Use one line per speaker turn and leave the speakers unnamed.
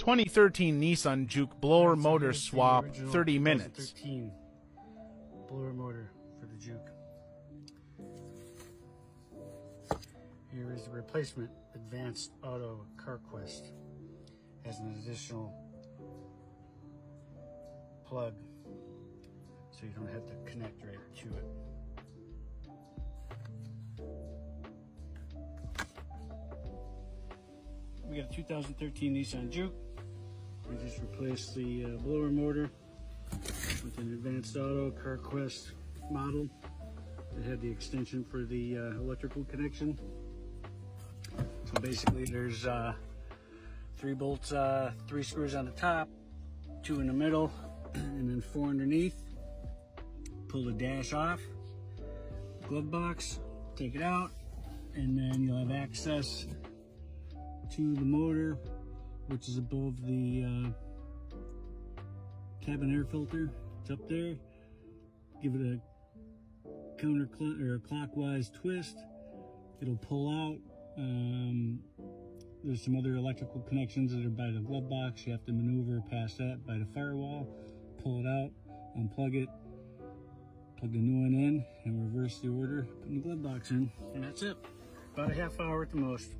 2013 Nissan Juke blower motor swap, 30 minutes.
2013 blower motor for the Juke. Here is the replacement Advanced Auto CarQuest. Has an additional plug so you don't have to connect right to it. Got a 2013 Nissan Juke. We just replaced the uh, blower motor with an Advanced Auto CarQuest model. It had the extension for the uh, electrical connection. So basically there's uh, three bolts, uh, three screws on the top, two in the middle, and then four underneath. Pull the dash off, glove box, take it out, and then you'll have access to the motor, which is above the uh, cabin air filter. It's up there. Give it a counter or a clockwise twist. It'll pull out. Um, there's some other electrical connections that are by the glove box. You have to maneuver past that by the firewall. Pull it out, unplug it, plug the new one in, and reverse the order. Put the glove box in, and that's it. About a half hour at the most.